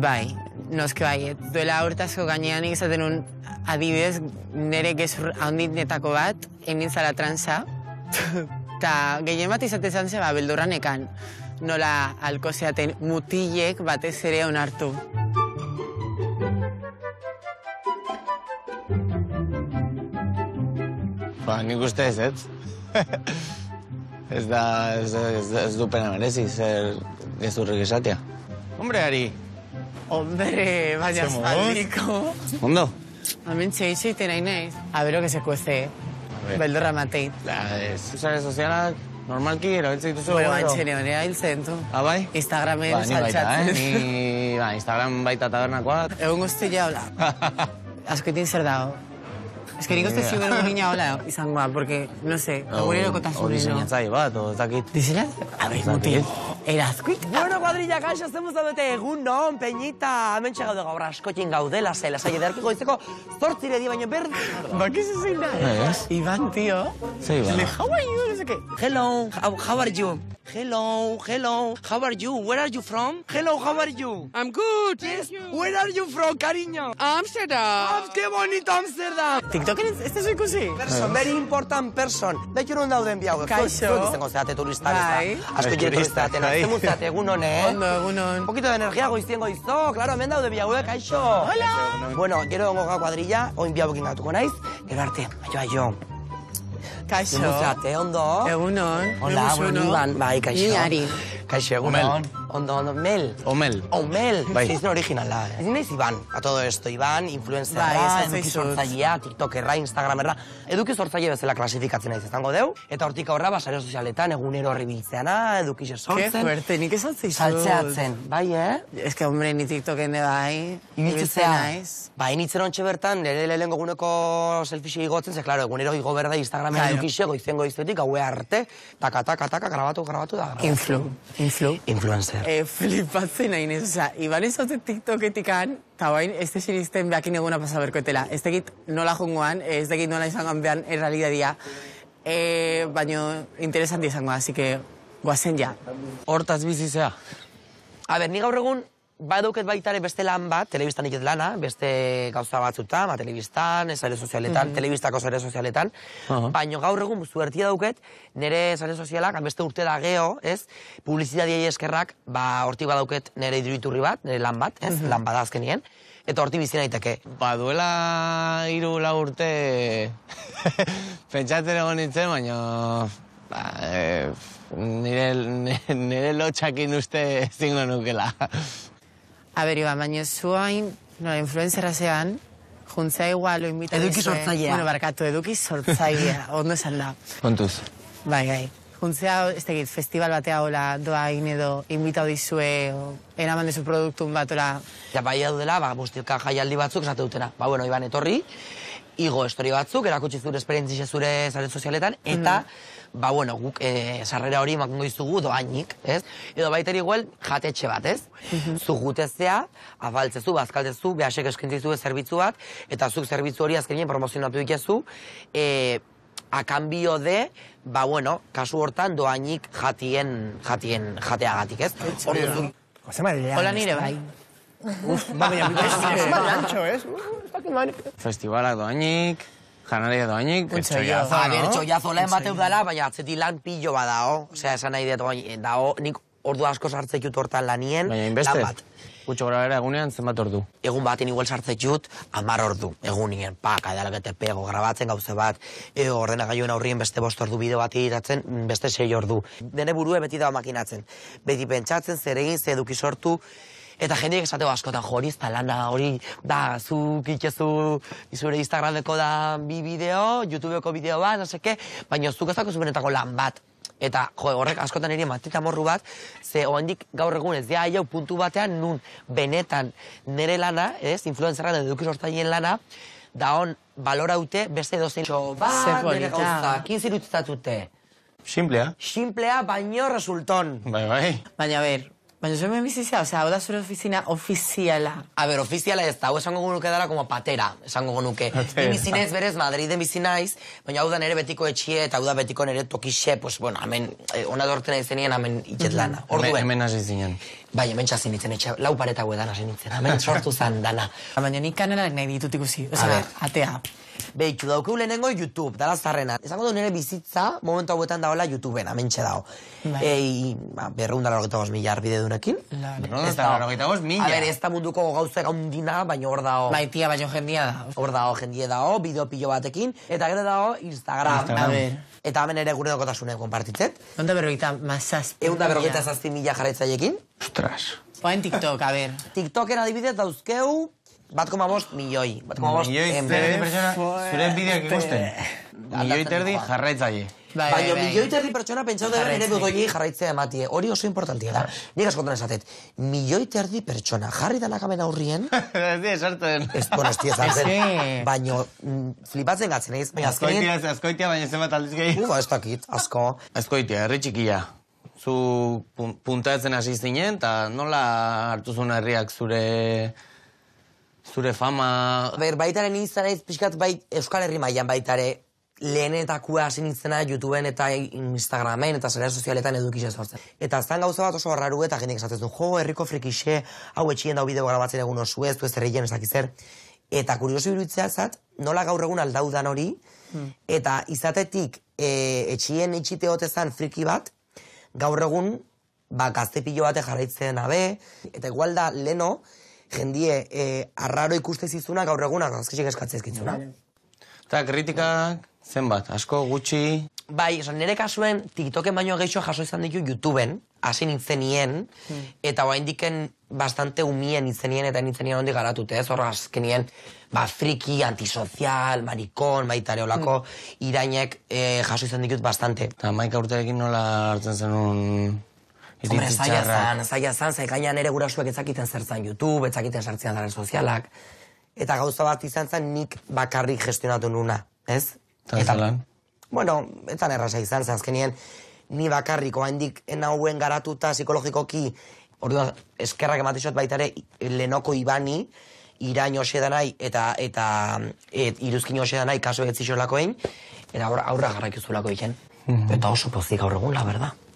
Bai, noske bai, duela urtasko gainean izaten un adibidez nire gezur handinetako bat, egin zara transa, eta gehien bat izaten zan zeba beldurranekan, nola alkozeaten mutilek batez ere onartu. Ba, nik uste ez, ez? ez da, ez, ez, ez du pena merezi, zer gezurrik esatea. Hombre, Ari, Hombre, baina Zemuz. zaldiko. ondo? Hemen txeixeite nahi naiz. A bero que se cuece, ver. beldurra mateit. La, ez, sare sozialak, normalki, erabiltzen dituzu. Bueno, antxene honera hil zen, tu. Ah, bai? Instagramen Ba, ni baita, eh? saltzatzen. Ni, ba, Instagram baita tabernakoak. Egun guztia hola. Askoetin zer dago. Ez que nik uste Ni idea. ziber gurina hola izango da, porque, no sé, egunero Hori kotasunero. sinatzaile bat, o, ez dakit. Dizela? A ver, mutil. Erazkuik. Bueno, kuadrilla, kaixo, zen zabete egun non, peñita, hemen gaude gaur askotin gaudela, zela, zai, ederki goizeko zortzire di, baino berdin. Bakizu zein da? Ez? Iban, tío. Ze Iban? Le, how are you? No sé qué. Hello, how, how are you? Hello, hello, how are you? Where are you from? Hello, how are you? I'm good. Yes, where are you from, cariño? Amsterdam. Ah, qué bonito Amsterdam! Ez, ez tezu ikusi? Person, very important person. Baitu non dauden bi hauek. Kaixo. Zuek izango zeate turistak, ez da? Asko turistak, turistaten, bai. azte muzate, egun honen. Ondo, egunon. Un poquito de energía goiztien goizo, claro, hemen daude bi hauek, kaixo. Hola! Bueno, gero dongo ga kuadrilla, oin bi hauekin gatuko naiz, gero arte, aio, aio. Kaixo. Zemuzate, ondo? Egunon. Hola, Egunon. bueno, Iban, bai, kaixo. Ni. Kaixo, egun Omel. on. Ondo, ondo, Mel. Omel. Oh, Mel, Bai. bai. izan originala. Ez naiz Iban, a todo esto. Iban, influencerra, Bai, ez eduki sortzailea, tiktokerra, instagramerra. Eduki sortzaile bezala klasifikatzen naiz izango deu. Eta hortik aurra, basare sozialetan, egunero horri biltzeana, eduki Qué sortzen. fuerte, nik esan zeizut. Saltzeatzen, bai, eh? Ez que, hombre, ni TikToken de bai. Ibiltzea. naiz. Ba, initzen ontxe bertan, nire lehenengo eguneko selfie igotzen, ze, klaro, egunero igo berda Instagramen Claro. edukixe, goizen goizetik, gaue arte, taka, taka, taka, grabatu, grabatu da. grabatu. Influ. Influ. Influencer. Eh, flipatzen nahi nez, oza, iban ez haute TikToketikan, eta bain, ez da sinisten behakin eguna pasa berkoetela. Ez dakit nola jongoan, ez dakit nola izangoan behan errealidadia. Eh, baino, interesanti izango, así que, guazen ja. Hortaz bizizea. A ber, ni gaur egun, baduket baitare beste lan bat, telebistan iket lana, beste gauza batzutan, ba, telebistan, sare sozialetan, telebistako sare sozialetan, Aha. baino gaur egun zuertia dauket, nire sare sozialak, beste urte da geho, ez, publizitadiei eskerrak, ba, hortik badauket nire iruditurri bat, nire lan bat, ez, lan bada azkenien, eta hortik bizi naiteke. Ba, duela hiru lau urte pentsatzen egon nintzen, baina ba, e, nire, nire, nire lotxakin uste zingo nukela. A ber, Iban, baina zuain, no, influenzerra zean, juntzea igual, lo invita Eduki sortzailea. Bueno, barkatu, eduki sortzailea, ondo esan da. Kontuz. Bai, bai. Juntzea, ez tegit, festival batea hola doain edo invitau dizue, o eraman dezu produktun bat, hola, Ja, bai daudela, ba, bustilka jaialdi batzuk esate dutena. Ba, bueno, iban etorri, igo estori batzuk, erakutsi zure esperientzia zure zare sozialetan, eta, ba, bueno, guk e, sarrera hori makungo izugu doainik, ez? Edo baiteri igual jatetxe bat, ez? Zu jutezea, afaltzezu, bazkaltzezu, behasek eskintzizu zerbitzu bat, eta zuk zerbitzu hori azkenien promozionatu dikezu, e, a cambio de, ba, bueno, kasu hortan doainik jatien, jatien, jateagatik, ez? Orduan, hola nire bai. Marancho, ¿es? Festivalak doainik, janaria doainik, Un chollo. A ber, txoiazo lehen bateu dala, baina atzeti lan pillo badao. Osea, esan nahi dut, bai, dao, nik ordu asko sartzek jut hortan lanien. baina inbeste. Lan bat. Gutxo gara bera egunean zenbat ordu. Egun baten igual sartzek jut, amar ordu. Egunien, pak, adalakete pego, grabatzen gauze bat, e, ordenagailuen aurrien beste bost ordu bideo bat iratzen, beste sei ordu. Dene burue beti da makinatzen. Beti pentsatzen, zer egin, zer eduki sortu, Eta jendeek esateo askotan jo, hori ez da lana, hori da, zuk itxezu zure Instagrameko da bi bideo, YouTubeko bideo bat, no seke, baina zuk ez dakozu benetako lan bat. Eta, jo, horrek askotan ere matita morru bat, ze oendik gaur egun ez dira jau puntu batean nun benetan nere lana, ez, influencerran edo eduki sortzaileen lana, da on baloraute beste dozein txo Ze bat, nere polita. gauza, kin zirutzatute. Simplea. Simplea, baino resulton. Bai, bai. Baina, ber, Baina zuen hemen bizizia, osea, hau da zure ofizina ofiziala. A ber, ofiziala ez da, hau esango genuke dara como patera, esango. Patera. Ni naiz berez Madriden bizi naiz, baina hau da nere betiko etxie eta hau da betiko nere tokixe, pues bueno, hemen eh, ona dorten naizenien hemen iket lana. Hemen, hemen hasi zinen. Bai, hemen txasi nintzen etxe, lau pareta edan hasi nintzen, hemen sortu zan dana. Baina nik kanalak nahi ditut ikusi, osea, ber. atea. Beitu daukeu lehenengo YouTube, dala zarrena. Esango du nire bizitza, momentu hauetan daola YouTubeen, hementxe dago. Bai. Ei, ba, berreunda larogeta bost mila arbide dunekin. Laurogeita bost mila. A ber, ez da munduko gauza gaundina, baina hor dago. Baitia, baino jendia da. Hor dago jendie dago, bideo pilo batekin, eta gero dago Instagram. Instagram. A ber. Eta hemen ere gure dokotasunen konpartitzet. Onda berrogeita mazazpi. Egun da berrogeita zazpi mila jarraitzaiekin. Ostras. Oain TikTok, a ber. TikToken adibidez dauzkeu, bat koma bost milioi. Bat koma bost Milioi terdi pertsona, zure bideoak ikusten. Milioi terdi jarraitzaile. Bai, bai, Baina bai. milioi terdi pertsona pentsau dira nire Jarraitzea. bidoiei jarraitzea ematie. Hori oso importantia da. Nik askotan esatet, milioi terdi pertsona jarri danak hemen aurrien, Ez di, esartzen. ez, bueno, ez tia zartzen, Eske. baino mm, flipatzen gatzen, ez? Baina azkenien, Azkoitia, azkoitia, baina zenbat aldiz gehi. Uf, ez dakit, asko. Azkoitia, herri txikia. Zu pun- puntatzen hasi zinen, eta nola hartu zuen herriak zure zure fama... Ber, baitaren izan naiz pixkat bai Euskal Herri mailan baitare lehenetakua hasi nintzena YouTubeen eta Instagramen eta zera sozialetan edukixe sortzen. Eta zan gauza bat oso raru eta jendeak esatzen du, jo, herriko frikixe, hau etxien dau bideo grabatzen egun oso ez, du ez erreien ez dakiz zer. Eta kurioso iruditzea zat, nola gaur egun aldaudan hori, eta izatetik e, etxien itxite zan friki bat, gaur egun, ba, gazte pilo bate jarraitzen abe, eta igual da, leno, jendie e, arraro ikuste zizuna gaur eguna gazkixik eskatzea ezkitzuna. Eta kritikak zenbat, asko gutxi... Bai, esan, nire kasuen TikToken baino gehiago jaso izan ditu YouTubeen, hasi nintzenien, eta hoa indiken bastante umien nintzenien eta nintzenien ondik garatute, ez? Horra azkenien, ba, friki, antisozial, marikon, baita ere olako, irainek eh, jaso izan ditut bastante. Eta maika urterekin nola hartzen zenun Hombre, zaila zan, zaila zan, zai gainan ere gurasuek ezakiten zertzen YouTube, ezakiten sartzean zaren sozialak, eta gauza bat izan zen nik bakarrik gestionatu nuna, ez? Eta zelan? Bueno, etan erraza izan, ze azkenien, ni bakarrik, oaindik enauen garatuta psikologikoki, orduan, eskerrak ematizot baita ere, lenoko ibani, irain hoxe danai, eta, eta et, iruzkin hoxe danai, kaso etzixolakoen, eta aurra, aurra jarraikizulako iken. Eta oso pozik gaur egun, la verdad.